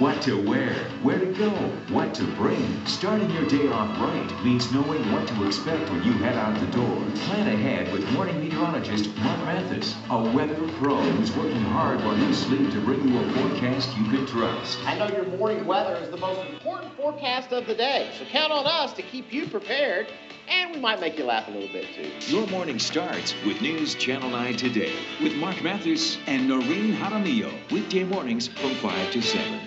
What to wear, where to go, what to bring. Starting your day off right means knowing what to expect when you head out the door. Plan ahead with morning meteorologist Mark Mathis, a weather pro who's working hard while you sleep to bring you a forecast you can trust. I know your morning weather is the most important forecast of the day, so count on us to keep you prepared, and we might make you laugh a little bit too. Your morning starts with News Channel 9 Today with Mark Mathis and Noreen Jaramillo. Weekday mornings from 5 to 7.